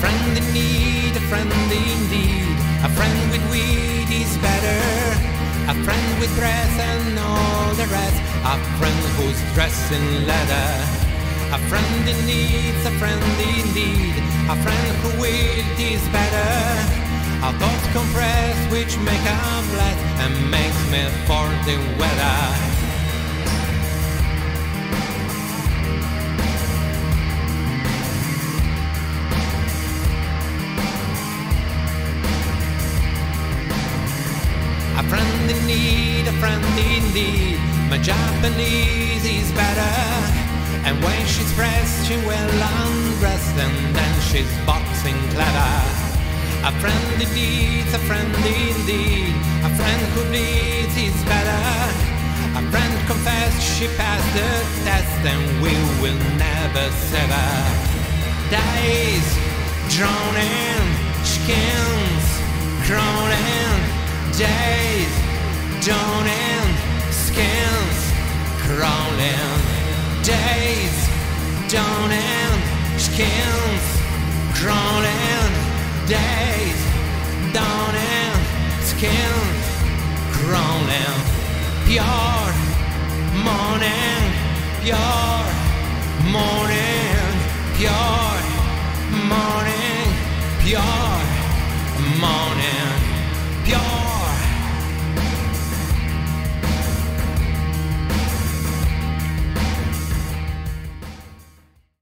friend in need, a friend indeed. A friend with weed is better. A friend with breath and all the rest. A friend who's dressed in leather. A friend in need, a friend indeed. A friend who with is better. A thought compress which make a blast and makes me for the weather. Japanese is better. And when she's pressed, she will undress, and then she's boxing clever. A friend indeed, a friend indeed. A friend who bleeds is better. A friend confessed she passed the test, and we will never sever. Days drowning, skins crawling, days dawning, skins crawling. Days dawning, skins crawling. Days dawning, skins crawling. Your morning, your morning, your morning, your morning, your